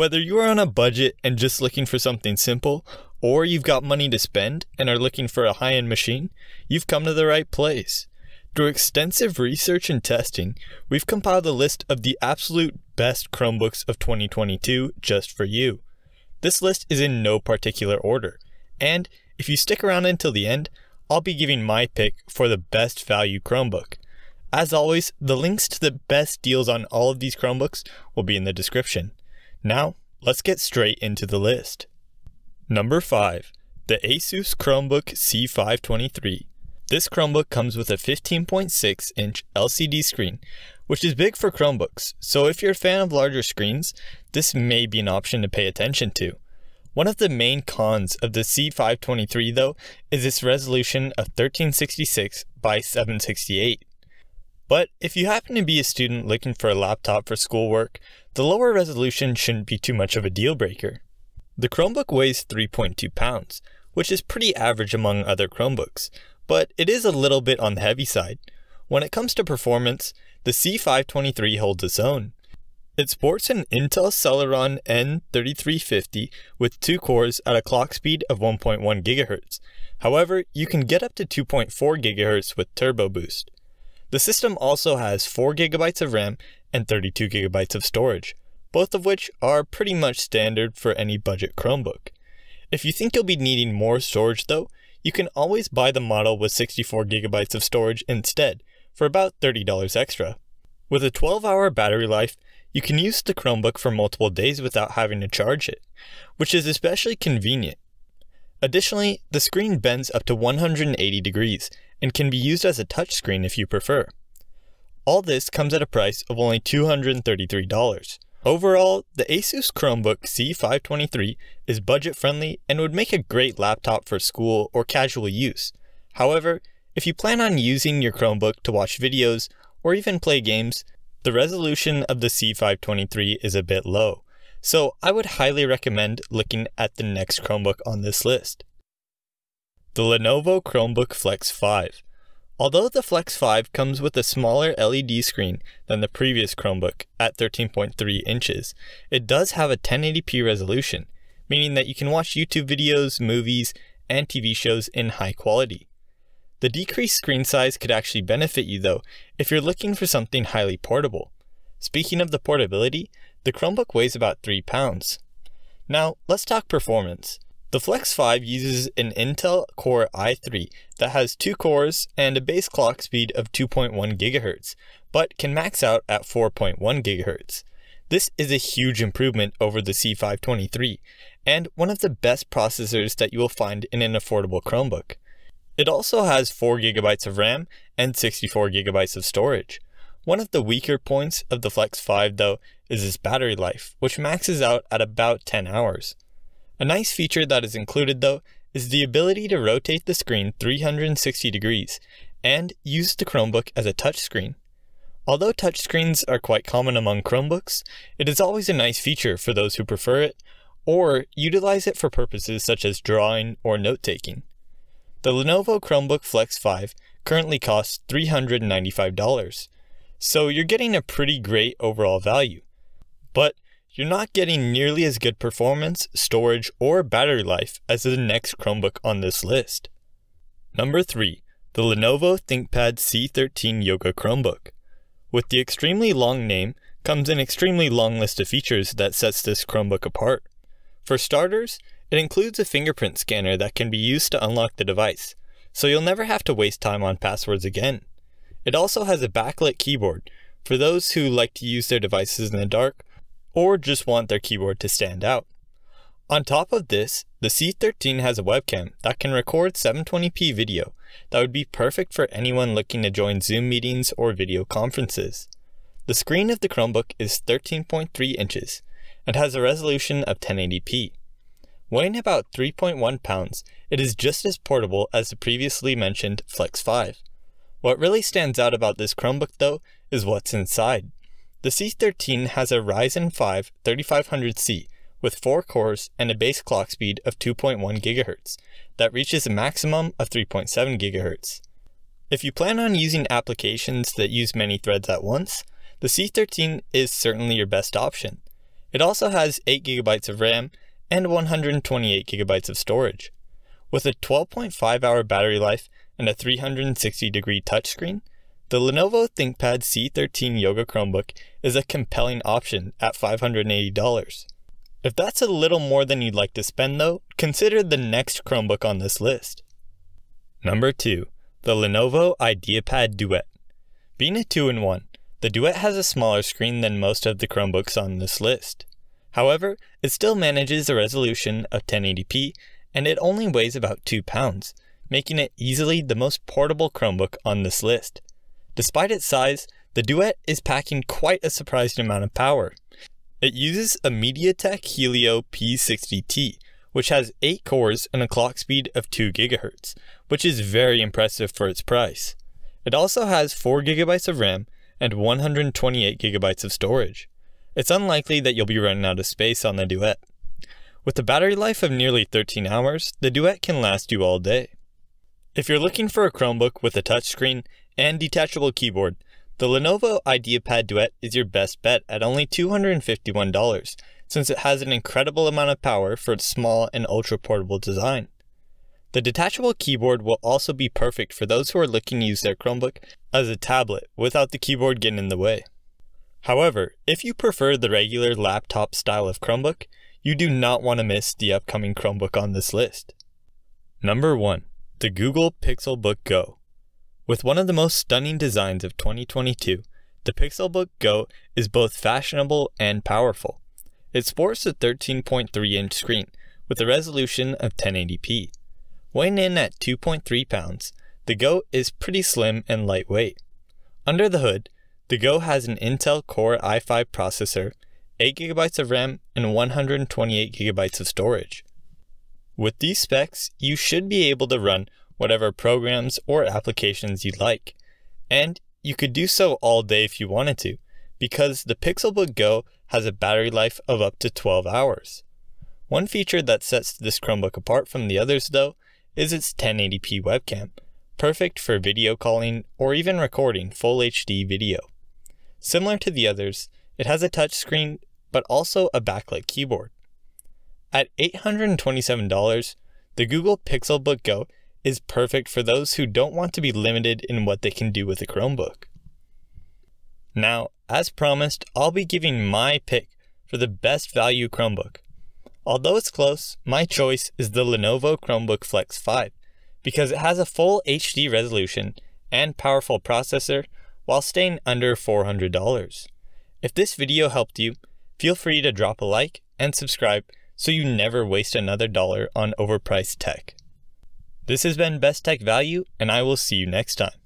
Whether you are on a budget and just looking for something simple, or you've got money to spend and are looking for a high end machine, you've come to the right place. Through extensive research and testing, we've compiled a list of the absolute best Chromebooks of 2022 just for you. This list is in no particular order, and if you stick around until the end, I'll be giving my pick for the best value Chromebook. As always, the links to the best deals on all of these Chromebooks will be in the description. Now, let's get straight into the list. Number 5. The Asus Chromebook C523. This Chromebook comes with a 15.6 inch LCD screen, which is big for Chromebooks, so if you're a fan of larger screens, this may be an option to pay attention to. One of the main cons of the C523 though is its resolution of 1366 by 768. But if you happen to be a student looking for a laptop for schoolwork, the lower resolution shouldn't be too much of a deal breaker. The Chromebook weighs 3.2 pounds, which is pretty average among other Chromebooks, but it is a little bit on the heavy side. When it comes to performance, the C523 holds its own. It sports an Intel Celeron N3350 with two cores at a clock speed of 1.1 GHz. However, you can get up to 2.4 GHz with Turbo Boost. The system also has 4GB of RAM and 32GB of storage, both of which are pretty much standard for any budget Chromebook. If you think you'll be needing more storage though, you can always buy the model with 64GB of storage instead, for about $30 extra. With a 12 hour battery life, you can use the Chromebook for multiple days without having to charge it, which is especially convenient. Additionally, the screen bends up to 180 degrees and can be used as a touchscreen if you prefer. All this comes at a price of only $233. Overall, the Asus Chromebook C523 is budget friendly and would make a great laptop for school or casual use. However, if you plan on using your Chromebook to watch videos or even play games, the resolution of the C523 is a bit low, so I would highly recommend looking at the next Chromebook on this list. The Lenovo Chromebook Flex 5. Although the Flex 5 comes with a smaller LED screen than the previous Chromebook at 13.3 inches, it does have a 1080p resolution, meaning that you can watch YouTube videos, movies, and TV shows in high quality. The decreased screen size could actually benefit you though if you're looking for something highly portable. Speaking of the portability, the Chromebook weighs about 3 pounds. Now, let's talk performance. The Flex 5 uses an Intel Core i3 that has two cores and a base clock speed of 2.1 GHz, but can max out at 4.1 GHz. This is a huge improvement over the C523, and one of the best processors that you will find in an affordable Chromebook. It also has 4GB of RAM and 64GB of storage. One of the weaker points of the Flex 5 though is its battery life, which maxes out at about 10 hours. A nice feature that is included though is the ability to rotate the screen 360 degrees and use the Chromebook as a touchscreen. Although touchscreens are quite common among Chromebooks, it is always a nice feature for those who prefer it or utilize it for purposes such as drawing or note taking. The Lenovo Chromebook Flex 5 currently costs $395, so you're getting a pretty great overall value. But you're not getting nearly as good performance, storage, or battery life as the next Chromebook on this list. Number 3. The Lenovo ThinkPad C13 Yoga Chromebook. With the extremely long name comes an extremely long list of features that sets this Chromebook apart. For starters, it includes a fingerprint scanner that can be used to unlock the device, so you'll never have to waste time on passwords again. It also has a backlit keyboard for those who like to use their devices in the dark or just want their keyboard to stand out. On top of this, the C13 has a webcam that can record 720p video that would be perfect for anyone looking to join Zoom meetings or video conferences. The screen of the Chromebook is 13.3 inches and has a resolution of 1080p. Weighing about 3.1 pounds, it is just as portable as the previously mentioned Flex 5. What really stands out about this Chromebook though is what's inside. The C13 has a Ryzen 5 3500C with 4 cores and a base clock speed of 2.1 GHz that reaches a maximum of 3.7 GHz. If you plan on using applications that use many threads at once, the C13 is certainly your best option. It also has 8GB of RAM and 128GB of storage. With a 12.5 hour battery life and a 360 degree touchscreen, the Lenovo ThinkPad C13 Yoga Chromebook is a compelling option at $580. If that's a little more than you'd like to spend though, consider the next Chromebook on this list. Number 2. The Lenovo IdeaPad Duet. Being a 2-in-1, the Duet has a smaller screen than most of the Chromebooks on this list. However, it still manages a resolution of 1080p and it only weighs about 2 pounds, making it easily the most portable Chromebook on this list. Despite its size, the Duet is packing quite a surprising amount of power. It uses a MediaTek Helio P60T, which has 8 cores and a clock speed of 2 GHz, which is very impressive for its price. It also has 4 GB of RAM and 128 GB of storage. It's unlikely that you'll be running out of space on the Duet. With a battery life of nearly 13 hours, the Duet can last you all day. If you're looking for a Chromebook with a touchscreen and detachable keyboard, the Lenovo IdeaPad Duet is your best bet at only $251, since it has an incredible amount of power for its small and ultra portable design. The detachable keyboard will also be perfect for those who are looking to use their Chromebook as a tablet without the keyboard getting in the way. However, if you prefer the regular laptop style of Chromebook, you do not want to miss the upcoming Chromebook on this list. Number 1. The Google Pixelbook Go. With one of the most stunning designs of 2022, the Pixelbook Go is both fashionable and powerful. It sports a 13.3 inch screen with a resolution of 1080p. Weighing in at 2.3 pounds, the Go is pretty slim and lightweight. Under the hood, the Go has an Intel Core i5 processor 8GB of RAM, and 128GB of storage. With these specs, you should be able to run whatever programs or applications you'd like. And you could do so all day if you wanted to, because the Pixelbook Go has a battery life of up to 12 hours. One feature that sets this Chromebook apart from the others, though, is its 1080p webcam, perfect for video calling or even recording full HD video. Similar to the others, it has a touchscreen but also a backlit keyboard. At $827, the Google Pixelbook Go is perfect for those who don't want to be limited in what they can do with a Chromebook. Now, as promised, I'll be giving my pick for the best value Chromebook. Although it's close, my choice is the Lenovo Chromebook Flex 5 because it has a full HD resolution and powerful processor while staying under $400. If this video helped you, Feel free to drop a like and subscribe so you never waste another dollar on overpriced tech. This has been Best Tech Value, and I will see you next time.